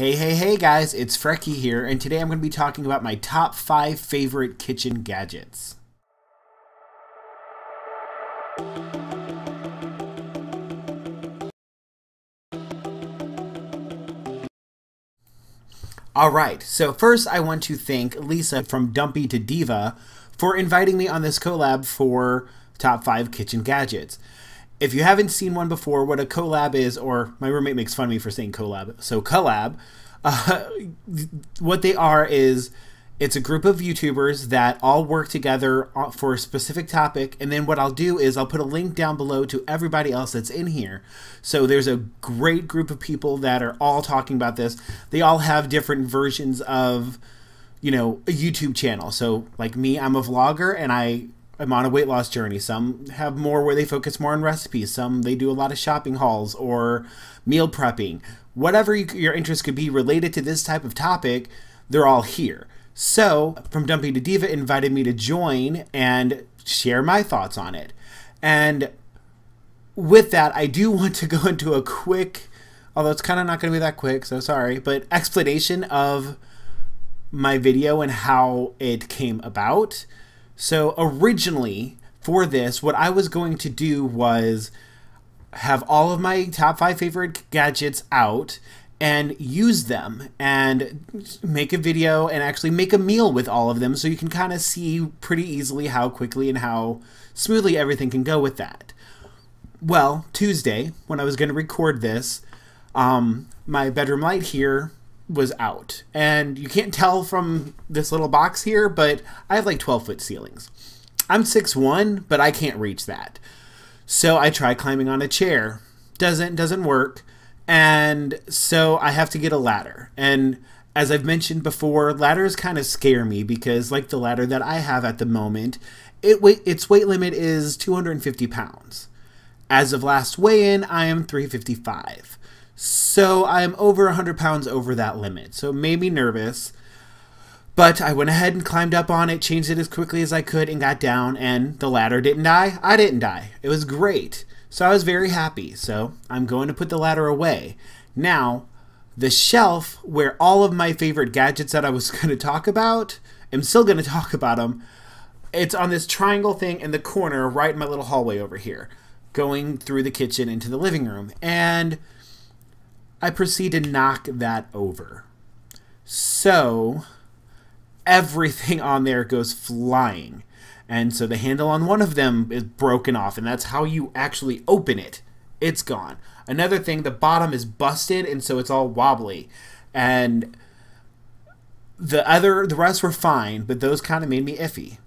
Hey, hey, hey guys, it's Frecky here, and today I'm going to be talking about my top 5 favorite kitchen gadgets. Alright, so first I want to thank Lisa from Dumpy to Diva for inviting me on this collab for Top 5 Kitchen Gadgets. If you haven't seen one before, what a collab is, or my roommate makes fun of me for saying collab, so collab, uh, what they are is it's a group of YouTubers that all work together uh, for a specific topic. And then what I'll do is I'll put a link down below to everybody else that's in here. So there's a great group of people that are all talking about this. They all have different versions of, you know, a YouTube channel. So like me, I'm a vlogger and I I'm on a weight loss journey. Some have more where they focus more on recipes. Some they do a lot of shopping hauls or meal prepping. Whatever you, your interest could be related to this type of topic, they're all here. So, From Dumpy to Diva invited me to join and share my thoughts on it. And with that, I do want to go into a quick, although it's kind of not going to be that quick, so sorry, but explanation of my video and how it came about. So originally for this, what I was going to do was have all of my top five favorite gadgets out and use them and make a video and actually make a meal with all of them so you can kind of see pretty easily how quickly and how smoothly everything can go with that. Well, Tuesday, when I was going to record this, um, my bedroom light here was out. And you can't tell from this little box here, but I have like 12 foot ceilings. I'm 6'1, but I can't reach that. So I try climbing on a chair. Doesn't doesn't work. And so I have to get a ladder. And as I've mentioned before, ladders kind of scare me because like the ladder that I have at the moment, it its weight limit is 250 pounds. As of last weigh-in, I am 355. So I'm over 100 pounds over that limit. So it made me nervous. But I went ahead and climbed up on it, changed it as quickly as I could, and got down, and the ladder didn't die. I didn't die. It was great. So I was very happy. So I'm going to put the ladder away. Now, the shelf where all of my favorite gadgets that I was going to talk about, I'm still going to talk about them. It's on this triangle thing in the corner right in my little hallway over here, going through the kitchen into the living room. And I proceed to knock that over. So everything on there goes flying. And so the handle on one of them is broken off, and that's how you actually open it. It's gone. Another thing, the bottom is busted, and so it's all wobbly. And the other, the rest were fine, but those kind of made me iffy.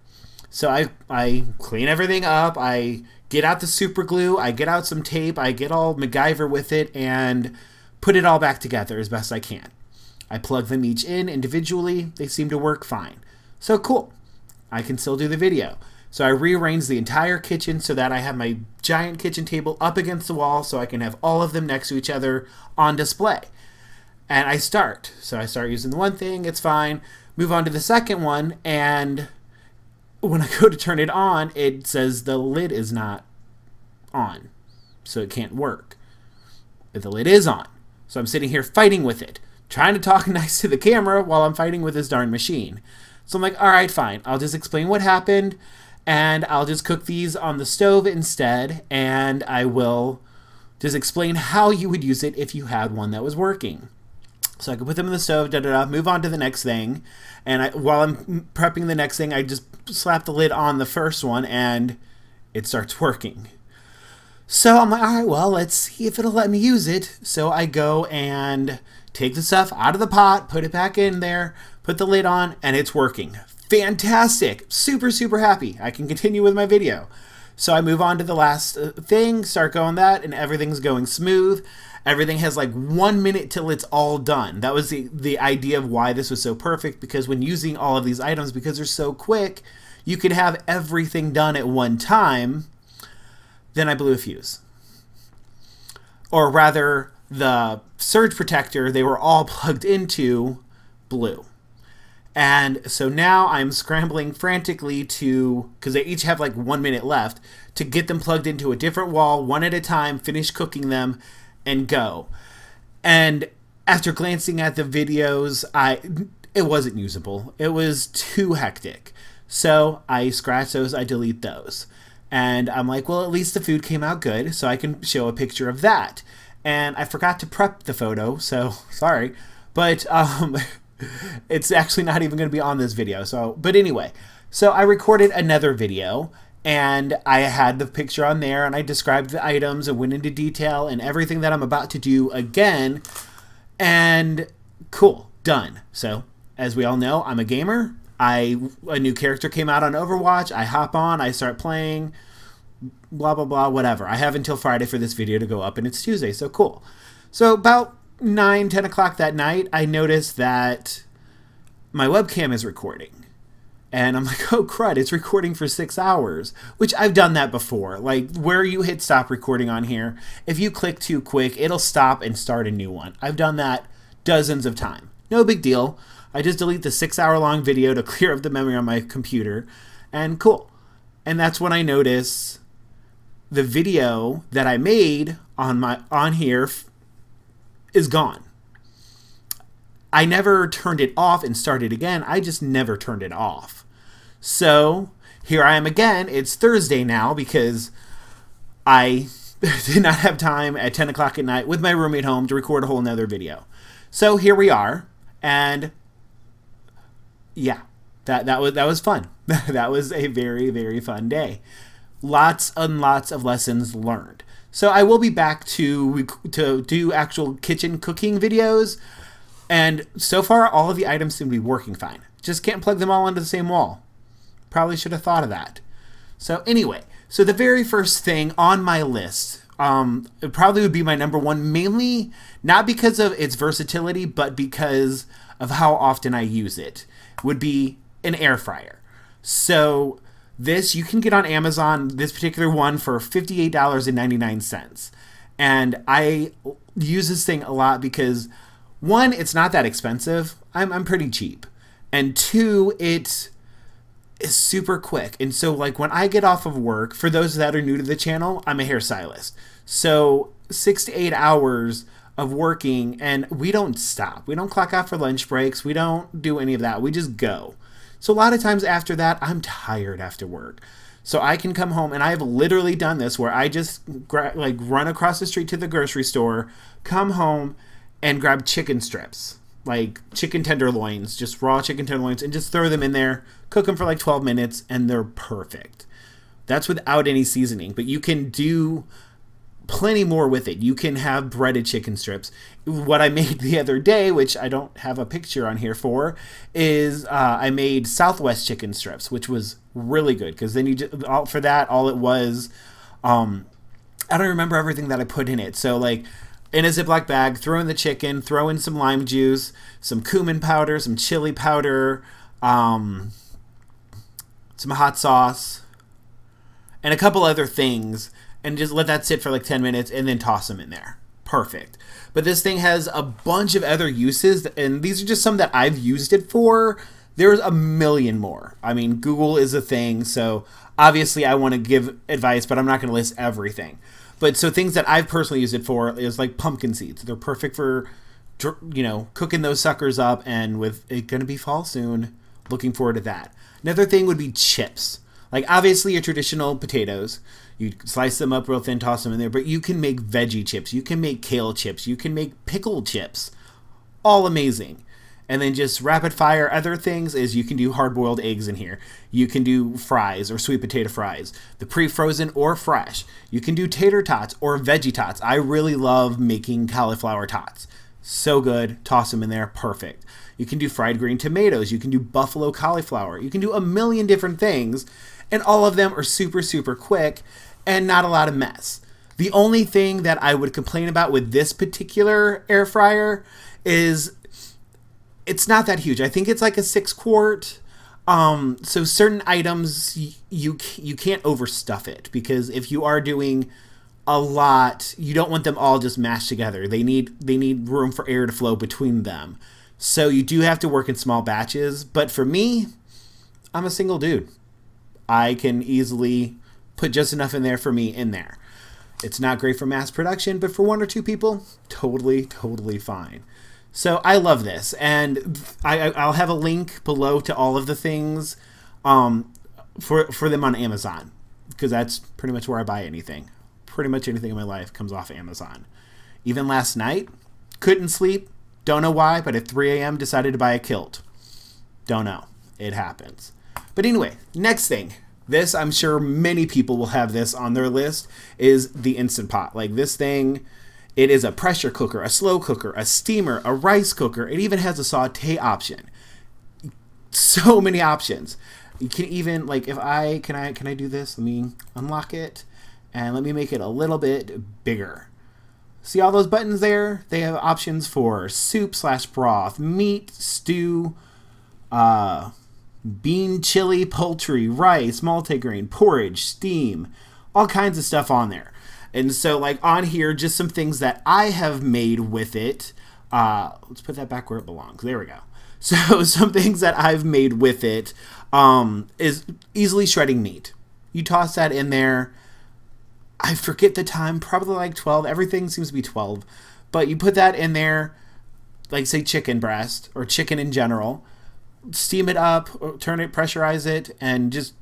So I, I clean everything up. I get out the super glue. I get out some tape. I get all MacGyver with it, and put it all back together as best I can. I plug them each in individually. They seem to work fine. So cool. I can still do the video. So I rearrange the entire kitchen so that I have my giant kitchen table up against the wall so I can have all of them next to each other on display. And I start. So I start using the one thing, it's fine. Move on to the second one, and when I go to turn it on, it says the lid is not on. So it can't work. But the lid is on. So I'm sitting here fighting with it, trying to talk nice to the camera while I'm fighting with this darn machine. So I'm like, all right, fine. I'll just explain what happened and I'll just cook these on the stove instead and I will just explain how you would use it if you had one that was working. So I could put them in the stove, da da da, move on to the next thing. And I, while I'm prepping the next thing, I just slap the lid on the first one and it starts working. So I'm like, all right, well, let's see if it'll let me use it. So I go and take the stuff out of the pot, put it back in there, put the lid on, and it's working. Fantastic. Super, super happy. I can continue with my video. So I move on to the last uh, thing, start going that, and everything's going smooth. Everything has like one minute till it's all done. That was the, the idea of why this was so perfect, because when using all of these items, because they're so quick, you could have everything done at one time then I blew a fuse. Or rather, the surge protector they were all plugged into blew. And so now I'm scrambling frantically to, because they each have like one minute left, to get them plugged into a different wall one at a time, finish cooking them, and go. And after glancing at the videos, I it wasn't usable. It was too hectic. So I scratch those, I delete those. And I'm like, well, at least the food came out good, so I can show a picture of that. And I forgot to prep the photo, so sorry. But um, it's actually not even going to be on this video. So, but anyway, so I recorded another video and I had the picture on there and I described the items and went into detail and everything that I'm about to do again. And cool, done. So, as we all know, I'm a gamer. I a new character came out on Overwatch. I hop on, I start playing, blah blah blah, whatever. I have until Friday for this video to go up, and it's Tuesday, so cool. So about 9, 10 o'clock that night, I noticed that my webcam is recording. And I'm like, oh crud, it's recording for six hours, which I've done that before. Like where you hit stop recording on here, if you click too quick, it'll stop and start a new one. I've done that dozens of times. No big deal. I just delete the six hour long video to clear up the memory on my computer, and cool. And that's when I notice the video that I made on my on here is gone. I never turned it off and started again. I just never turned it off. So here I am again. It's Thursday now because I did not have time at 10 o'clock at night with my roommate home to record a whole nother video. So here we are. And yeah, that, that was that was fun. that was a very, very fun day. Lots and lots of lessons learned. So I will be back to to do actual kitchen cooking videos and so far, all of the items seem to be working fine. Just can't plug them all into the same wall. Probably should have thought of that. So anyway, so the very first thing on my list, um, it probably would be my number one, mainly not because of its versatility, but because of how often I use it, would be an air fryer. So this you can get on Amazon, this particular one for $58.99. And I use this thing a lot because one, it's not that expensive. I'm, I'm pretty cheap. And two, it is super quick. And so, like, when I get off of work, for those that are new to the channel, I'm a hairstylist. So, six to eight hours of working, and we don't stop. We don't clock out for lunch breaks. We don't do any of that. We just go. So, a lot of times after that, I'm tired after work. So I can come home, and I have literally done this where I just like run across the street to the grocery store, come home, and grab chicken strips, like chicken tenderloins, just raw chicken tenderloins, and just throw them in there, cook them for like 12 minutes, and they're perfect. That's without any seasoning, but you can do plenty more with it. You can have breaded chicken strips. What I made the other day, which I don't have a picture on here for, is uh, I made Southwest chicken strips, which was really good because then you just, all, for that all it was. Um, I don't remember everything that I put in it. So like in a Ziploc bag, throw in the chicken, throw in some lime juice, some cumin powder, some chili powder, um, some hot sauce, and a couple other things, and just let that sit for like 10 minutes and then toss them in there. Perfect. But this thing has a bunch of other uses, and these are just some that I've used it for. There's a million more. I mean, Google is a thing, so obviously I want to give advice, but I'm not going to list everything. But so things that I've personally used it for is like pumpkin seeds. They're perfect for, you know, cooking those suckers up. And with it going to be fall soon, looking forward to that. Another thing would be chips. Like obviously your traditional potatoes, you slice them up real thin, toss them in there. But you can make veggie chips. You can make kale chips. You can make pickled chips. All amazing and then just rapid fire other things is you can do hard boiled eggs in here. You can do fries or sweet potato fries, the pre frozen or fresh. You can do tater tots or veggie tots. I really love making cauliflower tots. So good. Toss them in there. Perfect. You can do fried green tomatoes. You can do buffalo cauliflower. You can do a million different things, and all of them are super, super quick and not a lot of mess. The only thing that I would complain about with this particular air fryer is it's not that huge. I think it's like a six quart. Um, so certain items you you can't overstuff it because if you are doing a lot, you don't want them all just mashed together. They need they need room for air to flow between them. So you do have to work in small batches. But for me, I'm a single dude. I can easily put just enough in there for me in there. It's not great for mass production, but for one or two people, totally, totally fine. So I love this, and I, I'll have a link below to all of the things um, for for them on Amazon because that's pretty much where I buy anything. Pretty much anything in my life comes off Amazon. Even last night, couldn't sleep. Don't know why, but at 3 a.m. decided to buy a kilt. Don't know. It happens. But anyway, next thing. This, I'm sure many people will have this on their list, is the Instant Pot. Like this thing, it is a pressure cooker, a slow cooker, a steamer, a rice cooker. It even has a saute option. So many options. You can even like if I can I can I do this? Let me unlock it and let me make it a little bit bigger. See all those buttons there? They have options for soup slash broth, meat, stew, uh, bean chili, poultry, rice, multigrain, porridge, steam, all kinds of stuff on there. And so, like on here, just some things that I have made with it. Uh, let's put that back where it belongs. There we go. So, some things that I've made with it um, is easily shredding meat. You toss that in there. I forget the time, probably like 12. Everything seems to be 12. But you put that in there, like say chicken breast or chicken in general steam it up, turn it, pressurize it, and just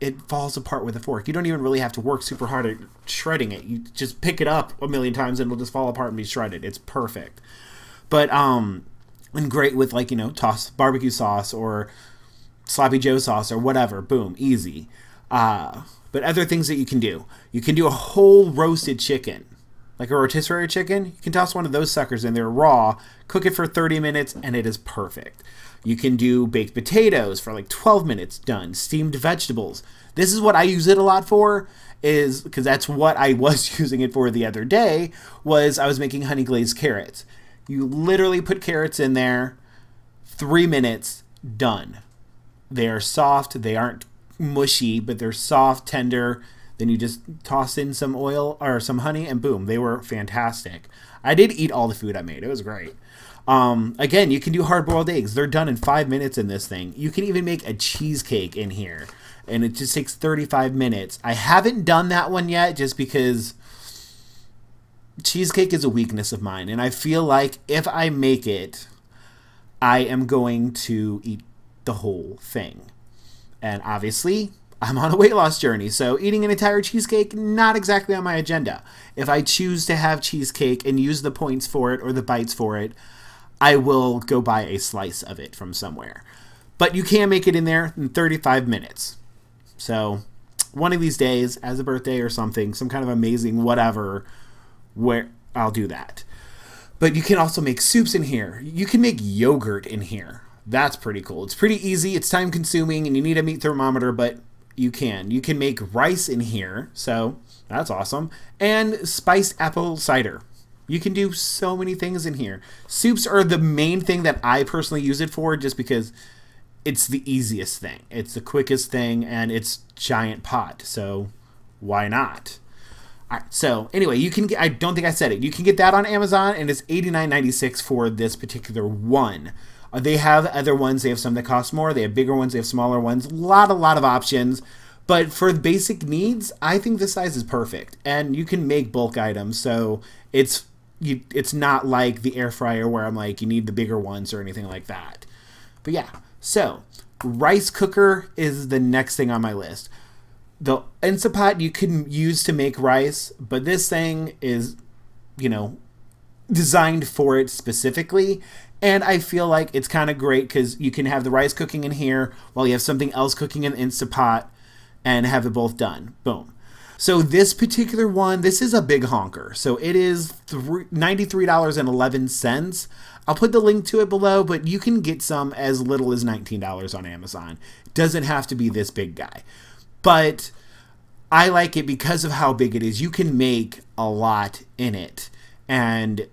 it falls apart with a fork. You don't even really have to work super hard at shredding it. You just pick it up a million times and it'll just fall apart and be shredded. It's perfect. But um and great with like, you know, toss barbecue sauce or sloppy joe sauce or whatever. Boom, easy. Uh but other things that you can do. You can do a whole roasted chicken. Like a rotisserie chicken, you can toss one of those suckers in there raw, cook it for 30 minutes, and it is perfect. You can do baked potatoes for like 12 minutes done, steamed vegetables. This is what I use it a lot for is because that's what I was using it for the other day was I was making honey glazed carrots. You literally put carrots in there, 3 minutes, done. They are soft, they aren't mushy, but they're soft, tender. Then you just toss in some oil or some honey and boom, they were fantastic. I did eat all the food I made. It was great. Um, again, you can do hard boiled eggs. They're done in five minutes in this thing. You can even make a cheesecake in here, and it just takes 35 minutes. I haven't done that one yet just because cheesecake is a weakness of mine, and I feel like if I make it, I am going to eat the whole thing. And obviously, I'm on a weight loss journey, so eating an entire cheesecake not exactly on my agenda. If I choose to have cheesecake and use the points for it or the bites for it, I will go buy a slice of it from somewhere. But you can make it in there in 35 minutes. So one of these days, as a birthday or something, some kind of amazing whatever, where I'll do that. But you can also make soups in here. You can make yogurt in here. That's pretty cool. It's pretty easy. It's time consuming and you need a meat thermometer, but you can. You can make rice in here. So that's awesome. And spiced apple cider. You can do so many things in here. Soups are the main thing that I personally use it for just because it's the easiest thing. It's the quickest thing and it's giant pot. So why not? All right, so anyway, you can get I don't think I said it. You can get that on Amazon and it's $89.96 for this particular one. Uh, they have other ones. They have some that cost more. They have bigger ones. They have smaller ones. A lot, a lot of options. But for basic needs, I think this size is perfect. And you can make bulk items, so it's you, it's not like the air fryer where I'm like, you need the bigger ones or anything like that. But yeah, so rice cooker is the next thing on my list. The Instapot you can use to make rice, but this thing is, you know, designed for it specifically. And I feel like it's kind of great because you can have the rice cooking in here while you have something else cooking in the Instapot and have it both done. Boom. So this particular one, this is a big honker. So it is $93.11. I'll put the link to it below, but you can get some as little as $19 on Amazon. It doesn't have to be this big guy. But I like it because of how big it is. You can make a lot in it. And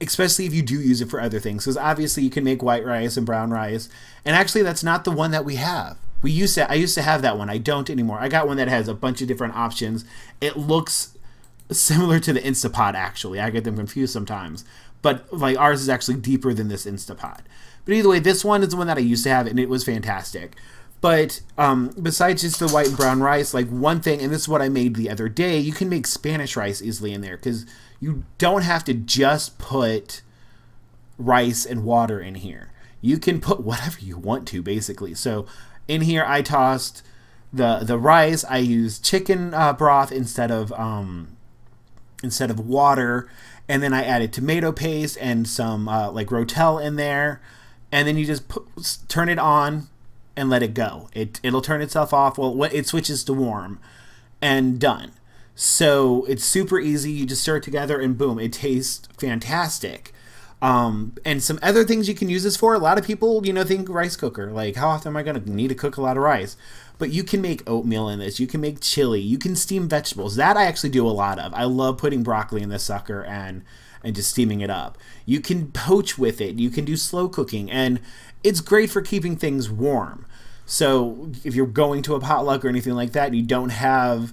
especially if you do use it for other things. Because obviously you can make white rice and brown rice. And actually that's not the one that we have. We used to I used to have that one. I don't anymore. I got one that has a bunch of different options. It looks similar to the Instapot actually. I get them confused sometimes. But like ours is actually deeper than this Instapot. But either way, this one is the one that I used to have and it was fantastic. But um, besides just the white and brown rice, like one thing, and this is what I made the other day, you can make Spanish rice easily in there because you don't have to just put rice and water in here. You can put whatever you want to, basically. So in here, I tossed the the rice. I used chicken uh, broth instead of um, instead of water, and then I added tomato paste and some uh, like rotel in there, and then you just put, turn it on and let it go. It it'll turn itself off. Well, it switches to warm, and done. So it's super easy. You just stir it together and boom, it tastes fantastic. Um, and some other things you can use this for. A lot of people, you know, think rice cooker. Like, how often am I going to need to cook a lot of rice? But you can make oatmeal in this. You can make chili. You can steam vegetables. That I actually do a lot of. I love putting broccoli in this sucker and and just steaming it up. You can poach with it. You can do slow cooking, and it's great for keeping things warm. So if you're going to a potluck or anything like that, you don't have,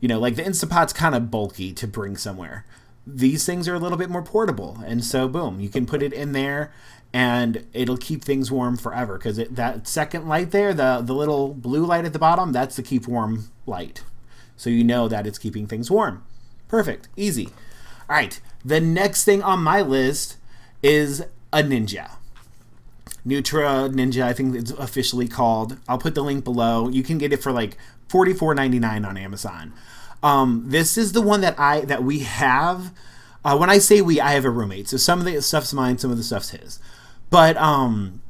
you know, like the Instapot's kind of bulky to bring somewhere. These things are a little bit more portable, and so boom, you can put it in there, and it'll keep things warm forever. Because that second light there, the the little blue light at the bottom, that's the keep warm light, so you know that it's keeping things warm. Perfect, easy. All right, the next thing on my list is a Ninja. Nutri Ninja, I think it's officially called. I'll put the link below. You can get it for like $44.99 on Amazon. Um, this is the one that I that we have. Uh, when I say we, I have a roommate, so some of the stuff's mine, some of the stuff's his. But um,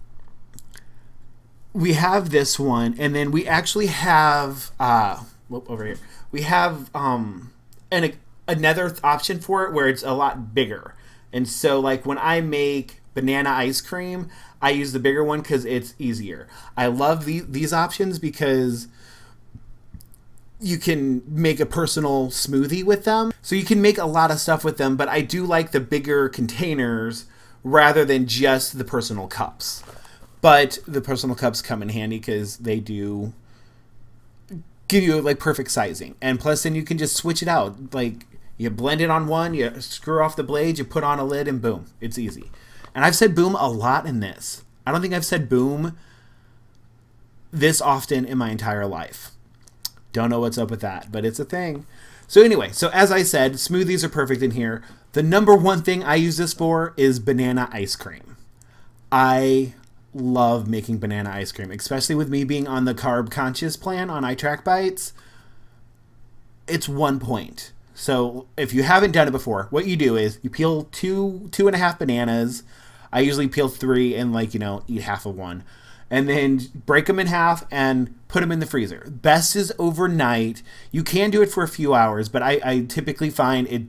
we have this one, and then we actually have uh, whoop, over here. We have um, an another option for it where it's a lot bigger. And so, like when I make banana ice cream, I use the bigger one because it's easier. I love the, these options because you can make a personal smoothie with them. So you can make a lot of stuff with them, but I do like the bigger containers rather than just the personal cups. But the personal cups come in handy because they do give you like perfect sizing. And plus then you can just switch it out. Like you blend it on one, you screw off the blade, you put on a lid and boom, it's easy. And I've said boom a lot in this. I don't think I've said boom this often in my entire life. Don't know what's up with that, but it's a thing. So anyway, so as I said, smoothies are perfect in here. The number one thing I use this for is banana ice cream. I love making banana ice cream, especially with me being on the carb conscious plan on iTrack Bites. It's one point. So if you haven't done it before, what you do is you peel two two and a half bananas, I usually peel three and like you know eat half of one, and then break them in half and put them in the freezer. Best is overnight. You can do it for a few hours, but I, I typically find it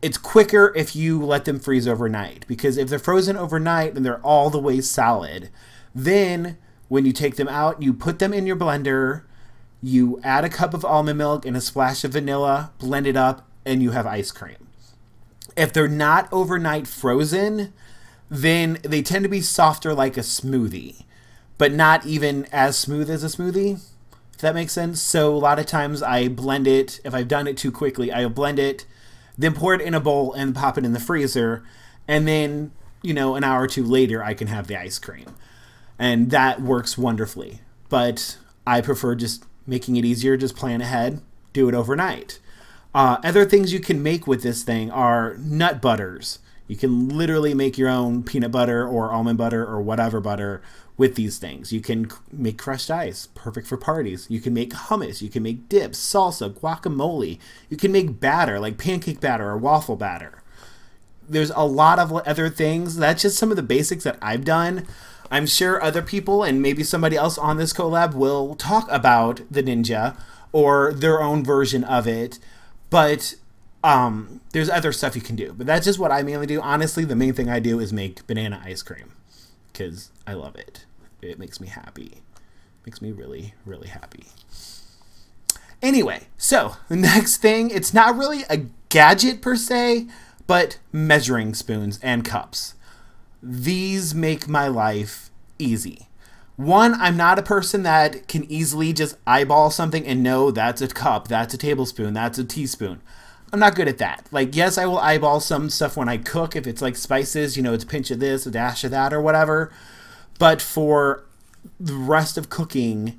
it's quicker if you let them freeze overnight because if they're frozen overnight and they're all the way solid, then when you take them out, you put them in your blender, you add a cup of almond milk and a splash of vanilla, blend it up, and you have ice cream. If they're not overnight frozen, then they tend to be softer like a smoothie, but not even as smooth as a smoothie, if that makes sense. So a lot of times I blend it, if I've done it too quickly, I'll blend it, then pour it in a bowl and pop it in the freezer, and then, you know, an hour or two later, I can have the ice cream. And that works wonderfully. But I prefer just making it easier, just plan ahead, do it overnight. Uh, other things you can make with this thing are nut butters. You can literally make your own peanut butter or almond butter or whatever butter with these things. You can make crushed ice, perfect for parties. You can make hummus, you can make dips, salsa, guacamole. You can make batter like pancake batter or waffle batter. There's a lot of other things. That's just some of the basics that I've done. I'm sure other people and maybe somebody else on this collab will talk about the Ninja or their own version of it. But um, there's other stuff you can do, but that's just what I mainly do. Honestly, the main thing I do is make banana ice cream because I love it. It makes me happy. Makes me really, really happy. Anyway, so the next thing, it's not really a gadget per se, but measuring spoons and cups. These make my life easy. One, I'm not a person that can easily just eyeball something and know that's a cup, that's a tablespoon, that's a teaspoon. I'm not good at that. Like, yes, I will eyeball some stuff when I cook. If it's like spices, you know, it's a pinch of this, a dash of that, or whatever. But for the rest of cooking,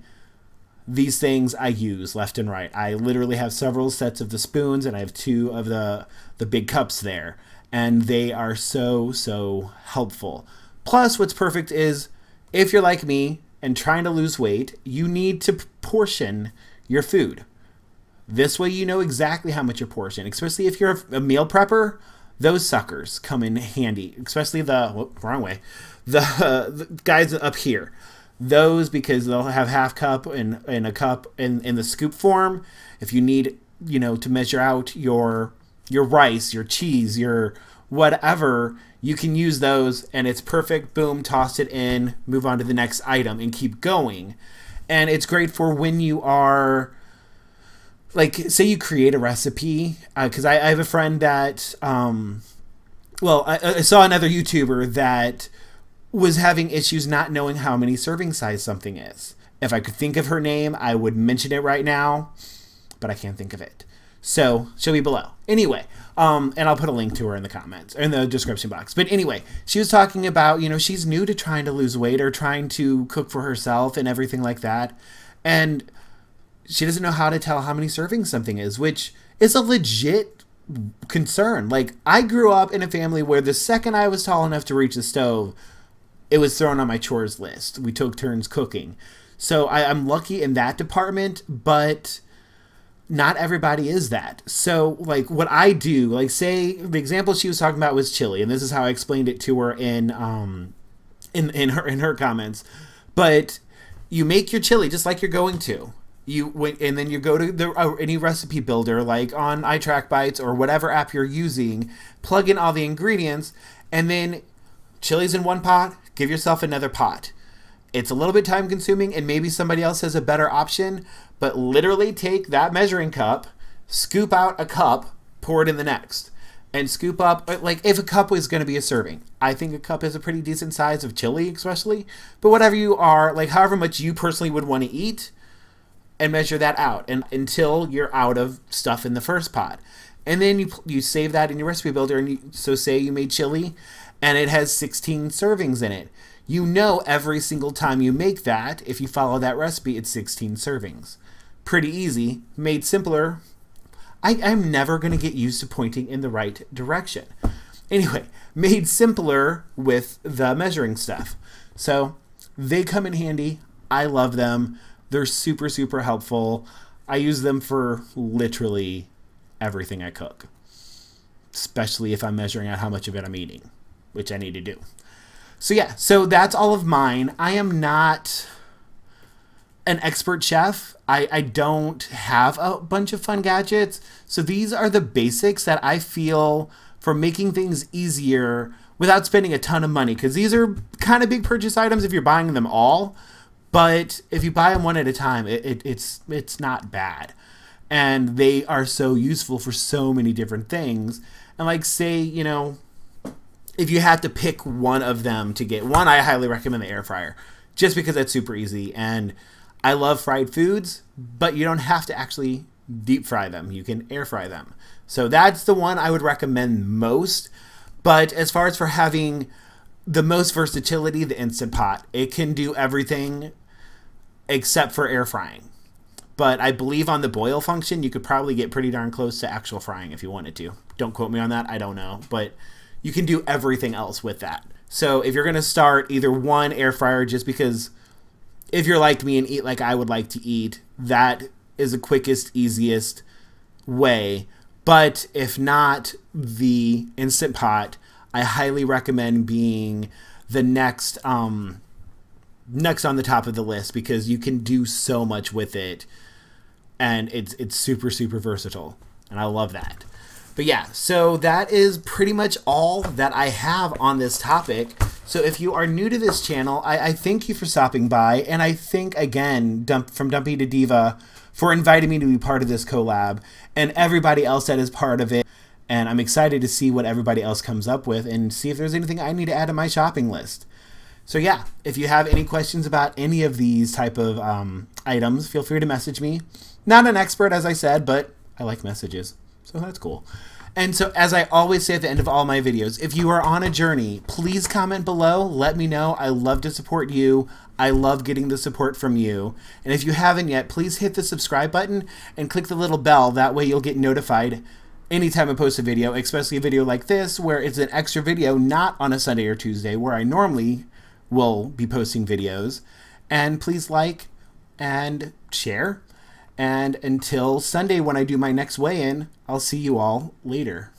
these things I use left and right. I literally have several sets of the spoons, and I have two of the the big cups there. and they are so, so helpful. Plus, what's perfect is if you're like me and trying to lose weight, you need to portion your food. This way, you know exactly how much you portion, especially if you're a meal prepper. Those suckers come in handy, especially the whoop, wrong way, the, uh, the guys up here. Those because they'll have half cup and, and a cup in, in the scoop form. If you need, you know, to measure out your your rice, your cheese, your whatever, you can use those and it's perfect. Boom, toss it in, move on to the next item and keep going. And it's great for when you are like say you create a recipe because uh, I, I, have a friend that um, well I, I, saw another youtuber that was having issues not knowing how many serving size something is if i could think of her name i would mention it right now but i can't think of it so she'll be below. Anyway, um, and I'll put a link to her in the comments in the description box. But anyway, she was talking about, you know, she's new to trying to lose weight or trying to cook for herself and everything like that. And she doesn't know how to tell how many servings something is, which is a legit concern. Like, I grew up in a family where the second I was tall enough to reach the stove, it was thrown on my chores list. We took turns cooking. So I, I'm lucky in that department, but not everybody is that. So, like, what I do, like, say the example she was talking about was chili, and this is how I explained it to her in um, in in her in her comments. But you make your chili just like you're going to. You and then you go to the uh, any recipe builder like on iTrackBites or whatever app you're using, plug in all the ingredients, and then chili's in one pot. Give yourself another pot. It's a little bit time consuming, and maybe somebody else has a better option but literally take that measuring cup, scoop out a cup, pour it in the next, and scoop up like if a cup was going to be a serving. I think a cup is a pretty decent size of chili, especially. But whatever you are, like however much you personally would want to eat, and measure that out, and until you're out of stuff in the first pot, and then you you save that in your recipe builder. And you, so say you made chili, and it has 16 servings in it. You know every single time you make that, if you follow that recipe, it's 16 servings pretty easy. Made simpler, I, am never going to get used to pointing in the right direction. Anyway, made simpler with the measuring stuff. So they come in handy. I love them. They're super, super helpful. I use them for literally everything I cook, especially if I'm measuring out how much of it I'm eating, which I need to do. So, yeah, so that's all of mine. I am not an expert chef. I, I don't have a bunch of fun gadgets. So these are the basics that I feel for making things easier without spending a ton of money. Because these are kind of big purchase items if you're buying them all. But if you buy them one at a time, it, it, it's it's not bad. And they are so useful for so many different things. And like say, you know, if you had to pick one of them to get one, I highly recommend the air fryer. Just because it's super easy and I love fried foods, but you don't have to actually deep fry them. You can air fry them. So that's the one I would recommend most. But as far as for having the most versatility, the Instant Pot, it can do everything except for air frying. But I believe on the boil function, you could probably get pretty darn close to actual frying if you wanted to. Don't quote me on that, I don't know. But you can do everything else with that. So if you're going to start either one air fryer just because if you're like me and eat like I would like to eat, that is the quickest, easiest way. But if not the Instant Pot, I highly recommend being the next um, next on the top of the list because you can do so much with it and it's it's super super versatile and I love that. But yeah, so that is pretty much all that I have on this topic. So if you are new to this channel, I, I thank you for stopping by, and I thank again Dump from Dumpy to Diva for inviting me to be part of this collab, and everybody else that is part of it. And I'm excited to see what everybody else comes up with and see if there's anything I need to add to my shopping list. So yeah, if you have any questions about any of these type of um, items, feel free to message me. Not an expert, as I said, but I like messages. So that's cool. And so, as I always say at the end of all my videos, if you are on a journey, please comment below. Let me know. I love to support you. I love getting the support from you. And if you haven't yet, please hit the subscribe button and click the little bell. That way, you'll get notified anytime I post a video, especially a video like this, where it's an extra video, not on a Sunday or Tuesday, where I normally will be posting videos. And please like and share. And until Sunday when I do my next weigh in, I'll see you all later.